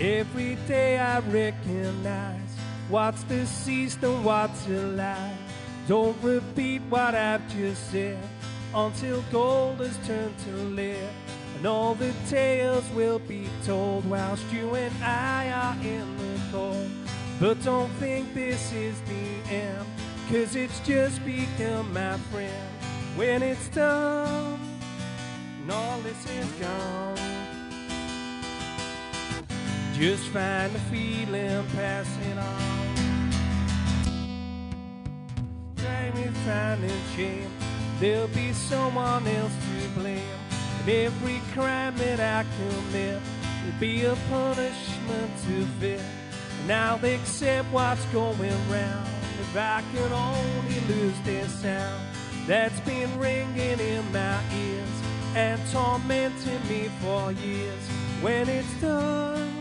Every day I recognize what's deceased and what's alive. Don't repeat what I've just said until gold has turned to lead. And all the tales will be told whilst you and I are in the cold. But don't think this is the end, cause it's just begun, my friend. When it's done, Just find the feeling, passing on. Me finding shame. There'll be someone else to blame. And every crime that I commit will be a punishment to fit. And I'll accept what's going round if I can only lose this sound that's been ringing in my ears and tormenting me for years. When it's done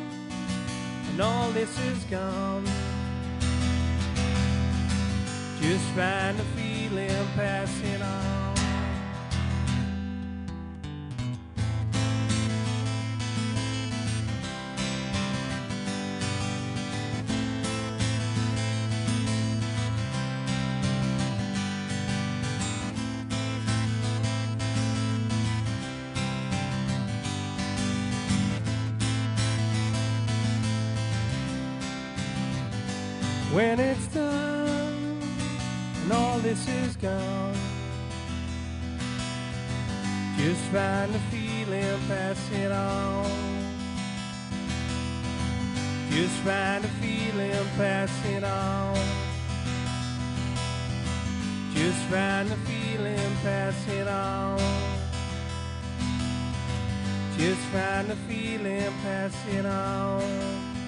this is gone, just find the feeling passing. When it's done and all this is gone, just find the feeling, pass it on. Just find the feeling, pass it on. Just find the feeling, pass it on. Just find the feeling, pass it on.